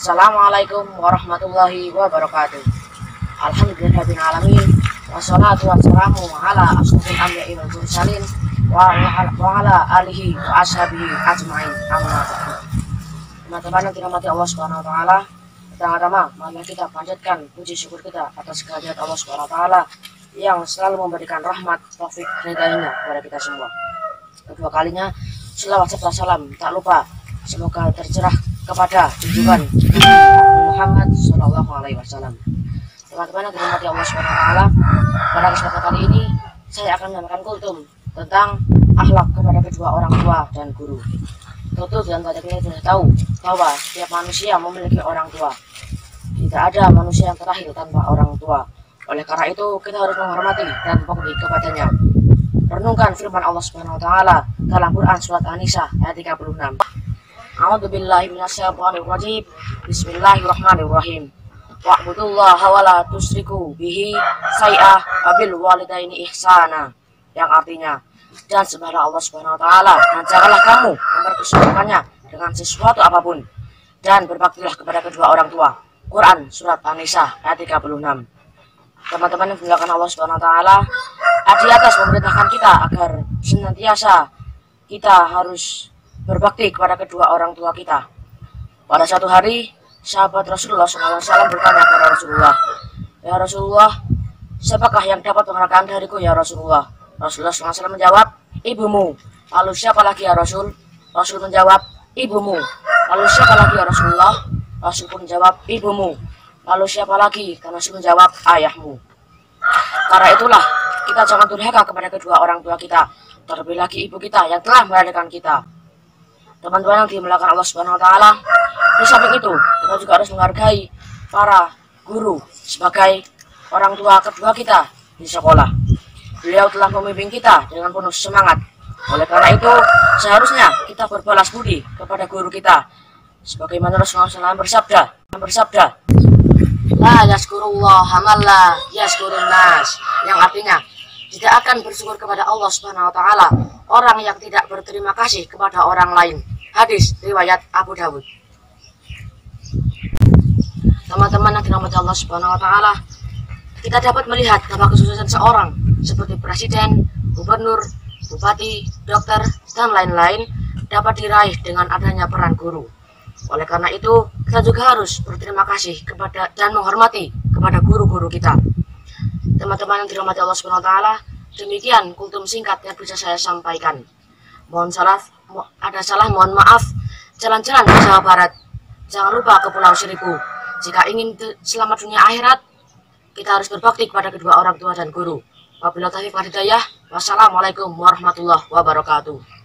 Assalamualaikum warahmatullahi wabarakatuh. Alhamdulillahirrahmanirrahim. Wassalatu wassalamu ala asrofil anbiya'i wal mursalin wa ala, alihi wa ashabihi ajma'in. Amma. Teman-teman yang dirahmati Allah Subhanahu wa taala, pertama-tama mari kita panjatkan puji syukur kita atas kehadirat Allah Subhanahu wa taala yang selalu memberikan rahmat, taufik, hidayahnya kepada kita semua. Kedua kalinya, selawat serta salam tak lupa semoga tercerah kepada junjungan Muhammad Shallallahu Alaihi Wasallam. Teman-teman yang dirahmati Allah Subhanahu Wa Taala, pada kesempatan kali ini saya akan menyampaikan kultum tentang akhlak kepada kedua orang tua dan guru. Tentu dan pada kita sudah tahu bahwa setiap manusia memiliki orang tua. Tidak ada manusia yang terakhir tanpa orang tua. Oleh karena itu kita harus menghormati dan berbakti kepadanya. Renungkan firman Allah Subhanahu wa taala dalam Quran surat An-Nisa ayat 36. A'udzu billahi minasyaitonir rajim. Bismillahirrahmanirrahim. Wa'budullaha wa la tusyriku bihi say'a wa bil walidaini ihsana. Yang artinya dan sembahlah Allah Subhanahu wa taala dan janganlah kamu memperkesurukannya dengan sesuatu apa pun dan berbaktilah kepada kedua orang tua. Quran surat An-Nisa ayat 36. Teman-teman yang dimuliakan Allah Subhanahu wa taala, di atas memerintahkan kita agar senantiasa kita harus berbakti kepada kedua orang tua kita. Pada satu hari, sahabat Rasulullah SAW bertanya kepada Rasulullah, Ya Rasulullah, siapakah yang dapat mengenalkan dariku ya Rasulullah? Rasulullah SAW menjawab, ibumu. Lalu siapa lagi ya Rasul? Rasul menjawab, ibumu. Lalu siapa lagi ya Rasulullah? Rasul pun menjawab, ibumu. Lalu siapa lagi? Karena Rasul menjawab, ayahmu. Karena itulah, kita jangan durhaka kepada kedua orang tua kita. Terlebih lagi ibu kita yang telah melahirkan kita. Teman-teman yang dimuliakan Allah Subhanahu wa taala, di samping itu, kita juga harus menghargai para guru sebagai orang tua kedua kita di sekolah. Beliau telah membimbing kita dengan penuh semangat. Oleh karena itu, seharusnya kita berbalas budi kepada guru kita. Sebagaimana Rasulullah SAW bersabda, bersabda, La yaskurullah hamalla yaskurun nas. Yang artinya, tidak akan bersyukur kepada Allah Subhanahu wa taala orang yang tidak berterima kasih kepada orang lain. Hadis riwayat Abu Dawud. Teman-teman yang dirahmati Allah Subhanahu wa taala, kita dapat melihat bahwa kesuksesan seorang seperti presiden, gubernur, bupati, dokter, dan lain-lain dapat diraih dengan adanya peran guru. Oleh karena itu, kita juga harus berterima kasih kepada dan menghormati kepada guru-guru kita. Teman-teman yang dirahmati Allah Subhanahu wa taala, demikian kultum singkat yang bisa saya sampaikan. Mohon salah ada salah mohon maaf. Jalan-jalan ke Jawa Barat. Jangan lupa ke Pulau Seribu. Jika ingin selamat dunia akhirat, kita harus berbakti kepada kedua orang tua dan guru. Wabillahi taufiq Wassalamualaikum warahmatullahi wabarakatuh.